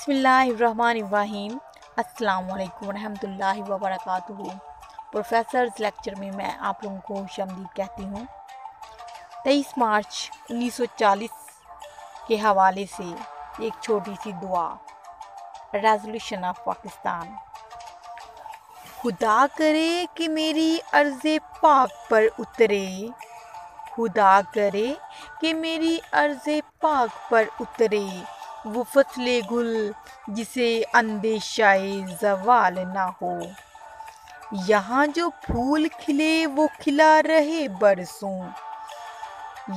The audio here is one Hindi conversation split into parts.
बसमीम अल्लाम वबरक प्रोफेसर्स लेक्चर में मैं आप लोगों को शमदीद कहती हूँ। तेईस मार्च 1940 के हवाले से एक छोटी सी दुआ। Resolution of Pakistan. खुदा करे कि मेरी अर्ज़ पाक पर उतरे। खुदा करे कि मेरी अर्ज़ पाक पर उतरे। वो फसले गुल, जिसे अंदेशाए जवाल ना हो। यहाँ जो फूल खिले, वो खिला रहे बरसों।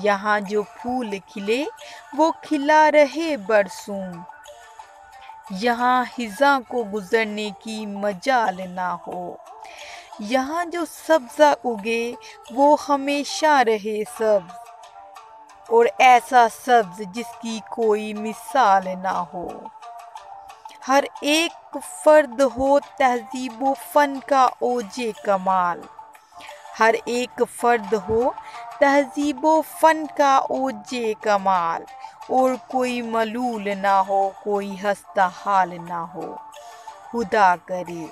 यहाँ जो फूल खिले, वो खिला रहे बरसों। यहाँ हिजा को गुजरने की मजाल ना हो। यहाँ जो सब्जा उगे, वो हमेशा रहे सब्ज। और ऐसा सब्ज जिसकी कोई मिसाल ना हो। हर एक फर्द हो तहजीब फ़न का ओजे कमाल। हर एक फर्द हो तहजीब फ़न का ओजे कमाल। और कोई मलूल ना हो, कोई हंसता हाल ना हो। खुदा करे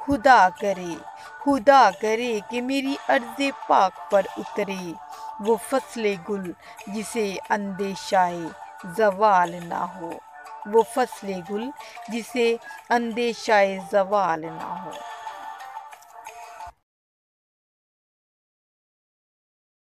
खुदा करे खुदा करे कि मेरी अर्ज़ पाक पर उतरे। वो फ़सल गुल जिसे अंदेशाए जवाल ना हो। वो फ़सल गुल जिसे अंदेशाए जवाल ना हो।